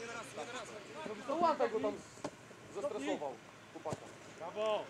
nie na raz, nie na raz. No go tam zestresował, chłopaka. Brawo!